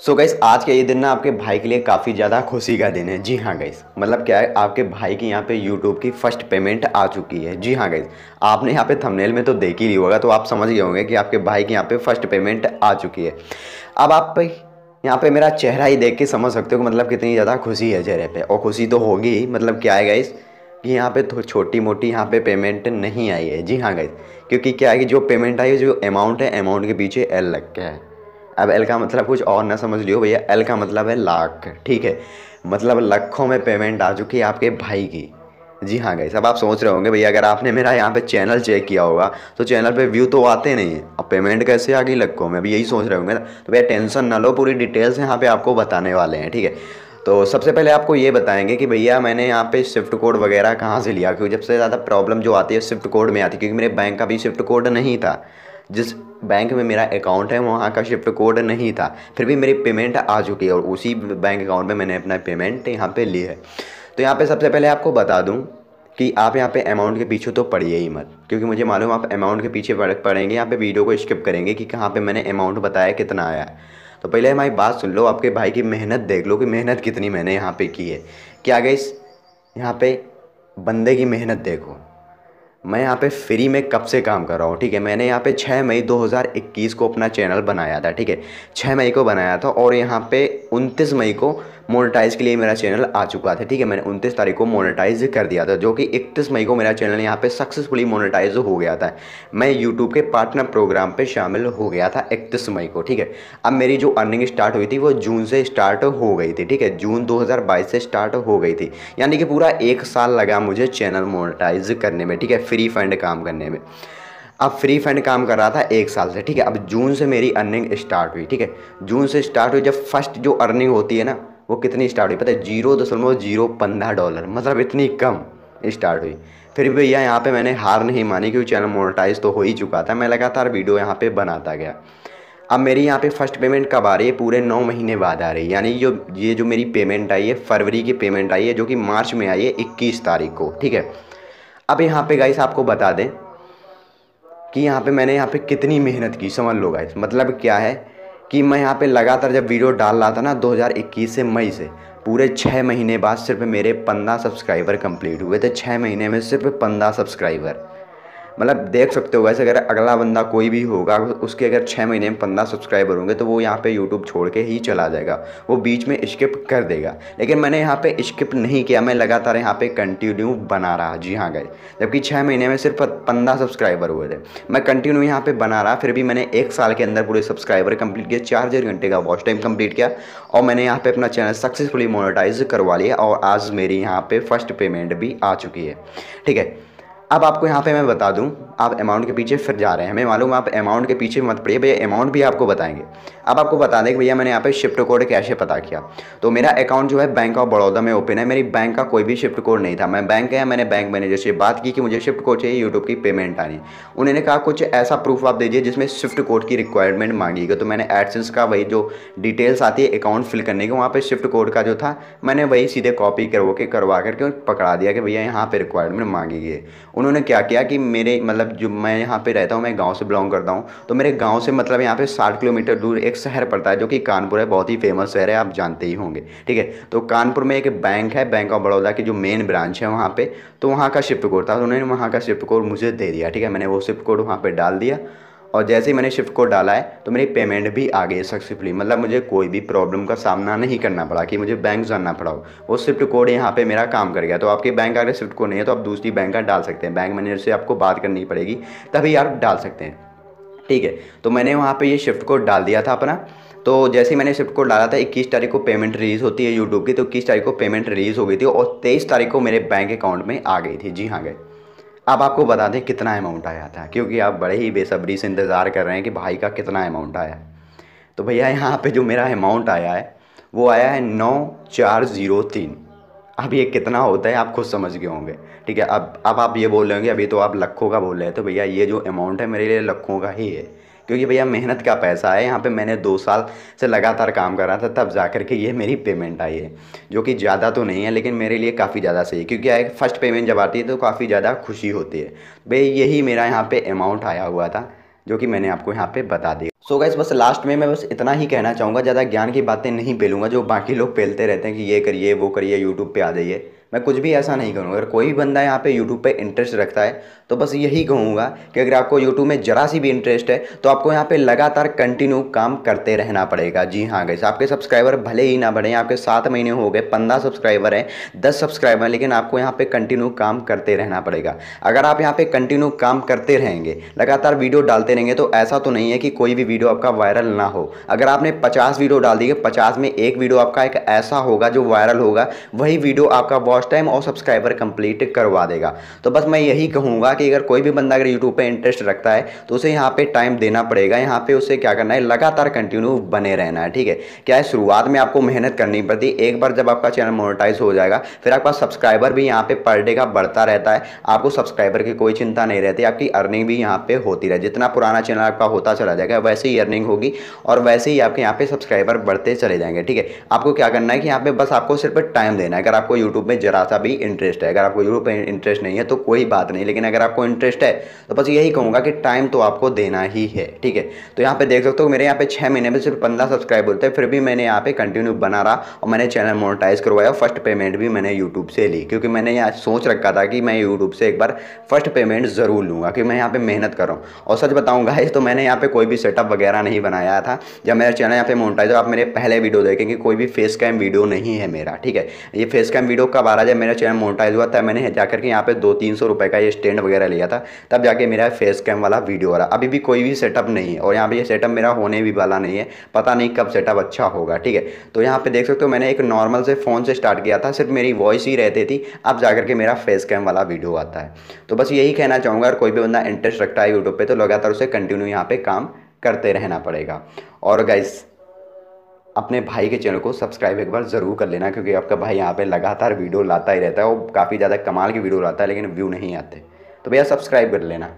सो so gas आज का ये दिन ना आपके भाई के लिए काफ़ी ज़्यादा खुशी का दिन है। जी हाँ गैस मतलब क्या है, आपके भाई की यहाँ पे यूट्यूब की फ़र्स्ट पेमेंट आ चुकी है। जी हाँ गैस आपने यहाँ पे थंबनेल में तो देख ही नहीं होगा तो आप समझ गए होंगे कि आपके भाई की यहाँ पे फ़र्स्ट पेमेंट आ चुकी है। अब आप यहाँ पे मेरा चेहरा ही देख के समझ सकते हो कि मतलब कितनी ज़्यादा खुशी है चेहरे पर और खुशी तो होगी ही मतलब क्या है गैस कि यहाँ पे छोटी मोटी यहाँ पे पेमेंट नहीं आई है। जी हाँ गई क्योंकि क्या है कि जो पेमेंट आई है, जो अमाउंट है अमाउंट के पीछे एल लग गया है। अब एल का मतलब कुछ और ना समझ लियो भैया। एल का मतलब है लाख ठीक है? मतलब लाखों में पेमेंट आ चुकी है आपके भाई की। जी हाँ गई सब आप सोच रहे होंगे भैया, अगर आपने मेरा यहाँ पे चैनल चेक किया होगा तो चैनल पे व्यू तो आते नहीं है। अब पेमेंट कैसे आ गई लखों में? अभी यही सोच रहे होंगे तो भैया टेंशन ना लो, पूरी डिटेल्स यहाँ पे आपको बताने वाले हैं, ठीक है? तो सबसे पहले आपको ये बताएँगे कि भैया मैंने यहाँ पे शिफ्ट कोड वगैरह कहाँ से लिया? क्योंकि जब से ज़्यादा प्रॉब्लम जो आती है शिफ्ट कोड में आती है, क्योंकि मेरे बैंक का भी शिफ्ट कोड नहीं था। जिस बैंक में मेरा अकाउंट है, वहाँ का शिफ्ट कोड नहीं था। फिर भी मेरी पेमेंट आ चुकी है और उसी बैंक अकाउंट में मैंने अपना पेमेंट यहाँ पे ली है। तो यहाँ पे सबसे पहले आपको बता दूँ कि आप यहाँ पे अमाउंट के पीछे तो पढ़िए ही मत, क्योंकि मुझे मालूम आप अमाउंट के पीछे पढ़ेंगे यहाँ पे वीडियो को स्किप करेंगे कि कहाँ पे मैंने अमाउंट बताया कितना आया है। तो पहले हमारी बात सुन लो, आपके भाई की मेहनत देख लो कि मेहनत कितनी मैंने यहाँ पे की है। क्या गई यहाँ पे बंदे की मेहनत देखो। मैं यहाँ पे फ्री में कब से काम कर रहा हूँ, ठीक है? मैंने यहाँ पे 6 मई 2021 को अपना चैनल बनाया था, ठीक है? 6 मई को बनाया था और यहाँ पे 29 मई को मोनेटाइज के लिए मेरा चैनल आ चुका था, ठीक है? मैंने उनतीस तारीख को मोनेटाइज कर दिया था, जो कि इकतीस मई को मेरा चैनल यहाँ पे सक्सेसफुली मोनेटाइज हो गया था। मैं यूट्यूब के पार्टनर प्रोग्राम पे शामिल हो गया था इकतीस मई को, ठीक है? अब मेरी जो अर्निंग स्टार्ट हुई थी, वो जून से स्टार्ट हो गई थी, ठीक है? जून दो हज़ार बाईस से स्टार्ट हो गई थी। यानी कि पूरा एक साल लगा मुझे चैनल मोनेटाइज करने में, ठीक है? फ्री फंड काम करने में। अब फ्री फंड काम कर रहा था एक साल से, ठीक है? अब जून से मेरी अर्निंग स्टार्ट हुई, ठीक है? जून से स्टार्ट हुई, जब फ़र्स्ट जो अर्निंग होती है ना वो कितनी स्टार्ट हुई? पता है, ज़ीरो दशमलव ज़ीरो पंद्रह डॉलर मतलब इतनी कम स्टार्ट हुई। फिर भी भैया यहाँ पे मैंने हार नहीं मानी क्योंकि चैनल मोनेटाइज तो हो ही चुका था। मैं लगातार वीडियो यहाँ पे बनाता गया। अब मेरी यहाँ पे फ़र्स्ट पेमेंट कब आ रही है? पूरे नौ महीने बाद आ रही है। यानी जो, ये जो मेरी पेमेंट आई है, फरवरी की पेमेंट आई है, जो कि मार्च में आई है, इक्कीस तारीख को, ठीक है? अब यहाँ पे गाइस आपको बता दें कि यहाँ पे मैंने यहाँ पे कितनी मेहनत की, समझ लो गाइस मतलब क्या है? कि मैं यहाँ पे लगातार जब वीडियो डाल रहा था ना 2021 से मई से, पूरे छः महीने बाद सिर्फ़ मेरे पंद्रह सब्सक्राइबर कंप्लीट हुए थे। छः महीने में सिर्फ़ पंद्रह सब्सक्राइबर मतलब देख सकते हो वैसे अगर अगला बंदा कोई भी होगा, उसके अगर छः महीने में पंद्रह सब्सक्राइबर होंगे तो वो यहाँ पे यूट्यूब छोड़ के ही चला जाएगा। वो बीच में स्किप कर देगा। लेकिन मैंने यहाँ पे स्किप नहीं किया, मैं लगातार यहाँ पे कंटिन्यू बना रहा। जी हाँ गए जबकि छः महीने में सिर्फ़ पंद्रह सब्सक्राइबर हुए थे। मैं कंटिन्यू यहाँ पर बना रहा, फिर भी मैंने एक साल के अंदर पूरे सब्सक्राइबर कंप्लीट किया चार हज़ार घंटे का वॉच टाइम कंप्लीट किया, और मैंने यहाँ पर अपना चैनल सक्सेसफुली मोनेटाइज करवा लिया, और आज मेरी यहाँ पर फ़र्स्ट पेमेंट भी आ चुकी है। ठीक है अब आपको यहाँ पे मैं बता दूँ। आप अमाउंट के पीछे फिर जा रहे हैं। हमें मालूम आप अमाउंट के पीछे मत पड़िए। भैया अमाउंट भी आपको बताएँगे। अब आपको बता दें कि भैया, मैंने यहाँ पे शिफ्ट कोड कैसे पता किया। तो मेरा अकाउंट जो है बैंक ऑफ़ बड़ौदा में ओपन है। मेरी बैंक का कोई भी शिफ्ट कोड नहीं था। मैं बैंक गया, मैंने बैंक मैनेजर से बात की कि मुझे शिफ्ट कोड चाहिए यूट्यूब की पेमेंट आनी। उन्होंने कहा, कुछ ऐसा प्रूफ आप दीजिए जिसमें शिफ्ट कोड की रिक्वायरमेंट मांगी गई। तो मैंने एडसेंस का वही जो डिटेल्स आती है अकाउंट फिल करने की, वहाँ पर शिफ्ट कोड का जो था, मैंने वही सीधे कॉपी करवा के, करवा करके पकड़ा दिया कि भैया, यहाँ पर रिक्वायरमेंट मांगी गई उन्होंने क्या किया कि मेरे मतलब जो मैं यहाँ पे रहता हूँ, मैं गाँव से बिलोंग करता हूँ तो मेरे गाँव से मतलब यहाँ पे साठ किलोमीटर दूर एक शहर पड़ता है, जो कि कानपुर है। बहुत ही फ़ेमस शहर है, आप जानते ही होंगे, ठीक है? तो कानपुर में एक बैंक है बैंक ऑफ़ बड़ौदा की जो मेन ब्रांच है वहाँ पर तो वहाँ का शिफ्ट कोड था तो उन्होंने वहाँ का शिफ्ट कोड मुझे दे दिया, ठीक है? मैंने वो शिफ्ट कोड वहाँ पर डाल दिया और जैसे ही मैंने शिफ्ट कोड डाला है तो मेरी पेमेंट भी आ गई सक्सेसफुली मतलब मुझे कोई भी प्रॉब्लम का सामना नहीं करना पड़ा कि मुझे बैंक जाना पड़ा हो। वो शिफ्ट कोड यहाँ पे मेरा काम कर गया। तो आपके बैंक अगर शिफ्ट कोड नहीं है तो आप दूसरी बैंक का डाल सकते हैं। बैंक मैनेजर से आपको बात करनी पड़ेगी, तभी आप डाल सकते हैं। ठीक है? तो मैंने वहाँ पर ये शिफ्ट कोड डाल दिया था अपना। तो जैसे मैंने शिफ्ट कोड डाला था, इक्कीस तारीख को पेमेंट रिलीज़ होती है यूट्यूब की तो इक्कीस तारीख को पेमेंट रिलीज़ हो गई थी और तेईस तारीख को मेरे बैंक अकाउंट में आ गई थी। जी हाँ गए। अब आपको बता दें कितना अमाउंट आया था, क्योंकि आप बड़े ही बेसब्री से इंतज़ार कर रहे हैं कि भाई का कितना अमाउंट आया। तो भैया, यहाँ पे जो मेरा अमाउंट आया है, वो आया है नौ चार ज़ीरो तीन। अब ये कितना होता है, आप खुद समझ गए होंगे। ठीक है, अब अब आप ये बोल रहे होंगे, अभी तो आप लखों का बोल रहे हैं तो भैया ये जो अमाउंट है, मेरे लिए लखों का ही है। क्योंकि भैया मेहनत का पैसा है, यहाँ पे मैंने दो साल से लगातार काम कर रहा था, तब जा कर के ये मेरी पेमेंट आई है, जो कि ज़्यादा तो नहीं है, लेकिन मेरे लिए काफ़ी ज़्यादा सही है, क्योंकि फ़र्स्ट पेमेंट जब आती है तो काफ़ी ज़्यादा खुशी होती है। भाई यही मेरा यहाँ पर अमाउंट आया हुआ था, जो कि मैंने आपको यहाँ पर बता दिया। सो so बस लास्ट में मैं बस इतना ही कहना चाहूँगा, ज़्यादा ज्ञान की बातें नहीं पेलूँगा, जो बाकी लोग पेलते रहते हैं कि ये करिए, वो करिए यूट्यूब पे आ जाइए। मैं कुछ भी ऐसा नहीं करूँगा। अगर कोई बंदा यहाँ पे यूट्यूब पे इंटरेस्ट रखता है तो बस यही कहूँगा कि अगर आपको यूट्यूब में ज़रा सी भी इंटरेस्ट है तो आपको यहाँ पे लगातार कंटिन्यू काम करते रहना पड़ेगा। जी हाँ गैस आपके सब्सक्राइबर भले ही ना बढ़े, आपके सात महीने हो गए, पंद्रह सब्सक्राइबर हैं, दस सब्सक्राइबर हैं, लेकिन आपको यहाँ पर कंटिन्यू काम करते रहना पड़ेगा। अगर आप यहाँ पर कंटिन्यू काम करते रहेंगे, लगातार वीडियो डालते रहेंगे तो ऐसा तो नहीं है कि कोई भी वीडियो आपका वायरल ना हो। अगर आपने पचास वीडियो डाल दी है पचास में एक वीडियो आपका एक ऐसा होगा जो वायरल होगा, वही वीडियो आपका वॉच टाइम और सब्सक्राइबर कंप्लीट करवा देगा। तो बस मैं यही कहूँगा कि अगर कोई भी बंदा अगर यूट्यूब पर इंटरेस्ट रखता है तो उसे यहाँ पर टाइम देना पड़ेगा। यहाँ पे उसे क्या करना है? लगातार कंटिन्यू बने रहना है, ठीक है? क्या है? शुरुआत में आपको मेहनत करनी पड़ती एक बार जब आपका चैनल मोनेटाइज हो जाएगा, फिर आपका सब्सक्राइबर भी यहाँ पे पर डे का बढ़ता रहता है। आपको सब्सक्राइबर की कोई चिंता नहीं रहती, आपकी अर्निंग भी यहाँ पे होती रहे। जितना पुराना चैनल आपका होता चला जाएगा, वैसे ही अर्निंग होगी और वैसे ही आपके यहाँ पे सब्सक्राइबर बढ़ते चले जाएँगे, ठीक है? आपको क्या करना है कि यहाँ पे बस आपको सिर्फ़ टाइम देना है। अगर आपको यूट्यूब में जरा सा भी इंटरेस्ट है। अगर आपको यूट्यूब पर इंटरेस्ट नहीं है तो कोई बात नहीं, लेकिन अगर आपको इंटरेस्ट है तो बस यही कहूँगा कि टाइम तो आपको देना ही है, ठीक है? तो यहाँ पर देख सकते हो, मेरे यहाँ पे छः महीने में सिर्फ़ पंद्रह सब्सक्राइब होते हैं फिर भी मैंने यहाँ पे कंटिन्यू बना रहा और मैंने चैनल मोनेटाइज करवाया फ़र्स्ट पेमेंट भी मैंने यूट्यूब से ली, क्योंकि मैंने यहाँ सोच रखा था कि मैं यूट्यूब से एक बार फ़र्स्ट पेमेंट ज़रूर लूँगा क्योंकि मैं यहाँ पर मेहनत कर रहा हूँ। और सच बताऊँगा इस तो मैंने यहाँ पर कोई भी सेटअप वगैरह नहीं बनाया था। जब मेरा चैनल यहाँ पे मोनेटाइज आप मेरे पहले वीडियो देखेंगे, कोई भी फेस कैम वीडियो नहीं है मेरा, ठीक है? ये फेस कैम वीडियो कब आ रहा जब मेरा चैनल मोनेटाइज हुआ, तब मैंने जाकर के यहाँ पे दो तीन सौ रुपये का ये स्टैंड वगैरह लिया था। तब जाके मेरा फेस कैम वाला वीडियो आ रहा। अभी भी कोई भी सेटअप नहीं है और यहाँ पे ये सेटअप मेरा होने भी वाला नहीं है। पता नहीं कब सेटअप अच्छा होगा, ठीक है? तो यहाँ पे देख सकते हो मैंने एक नॉर्मल से फ़ोन से स्टार्ट किया था, सिर्फ़ मेरी वॉइस ही रहती थी। अब जाकर के मेरा फेस कैम वाला वीडियो आता है। तो बस यही कहना चाहूँगा कोई भी बंदा इंटरेस्ट रखता है यूट्यूब पर तो लगातार उसे कंटिन्यू यहाँ पर काम करते रहना पड़ेगा। और गाइस अपने भाई के चैनल को सब्सक्राइब एक बार ज़रूर कर लेना, क्योंकि आपका भाई यहाँ पे लगातार वीडियो लाता ही रहता है वो काफ़ी ज़्यादा कमाल की वीडियो लाता है, लेकिन व्यू नहीं आते। तो भैया सब्सक्राइब कर लेना।